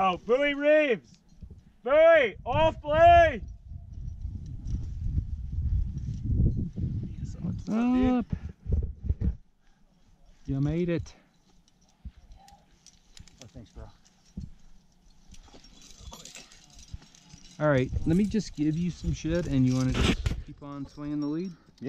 Oh, Bowie Reeves! Bowie, off play! Up? You made it. Oh, thanks, bro. All right, let me just give you some shit, and you want to just keep on swinging the lead?